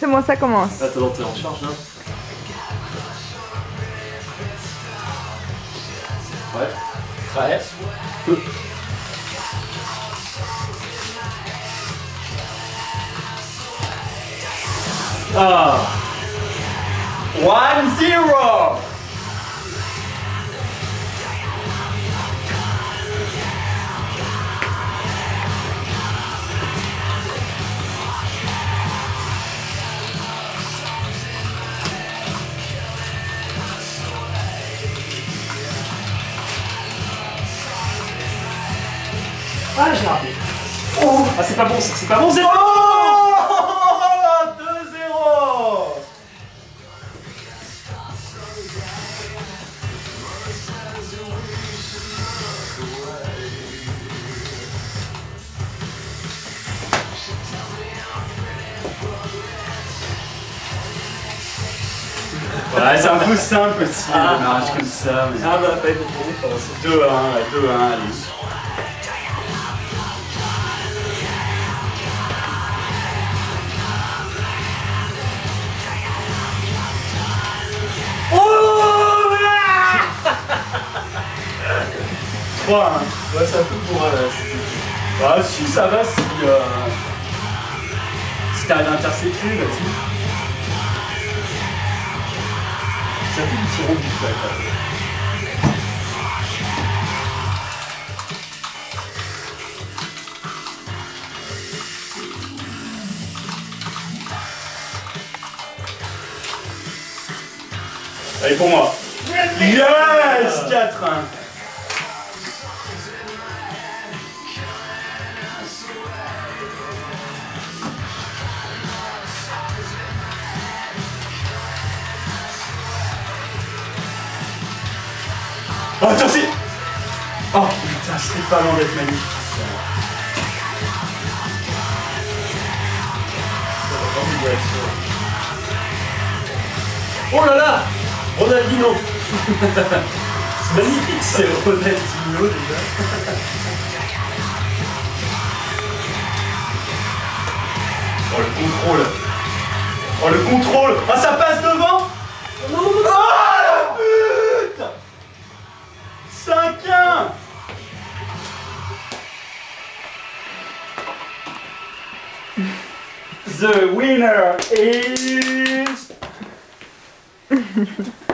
C'est bon, ça commence. Attends, t'es en charge là Ouais. Ouais. Ah. One zero. Ah, j'ai raté. Oh, ah, c'est pas bon, c'est c'est pas bon, 0 Oh 2-0 Ouais, c'est un peu simple aussi, le Ah. démarrage comme ça. mais- Ah bah, pas été trop fort, c'est 2-1, ouais, 2-1, allez. 3-1. Ouais, c'est un peu pour... euh, Bah, si ça va, si. Euh... Si t'arrives à intercepter, vas-y. Ça fait ouais, quand même. Allez, pour moi. Yes 4-1. Oh, attention Oh putain, c'était pas loin d'être magnifique. Oh là là Ronaldinho C'est magnifique. C'est Ronaldinho déjà. Oh le contrôle Oh le contrôle Ah ça passe devant The winner is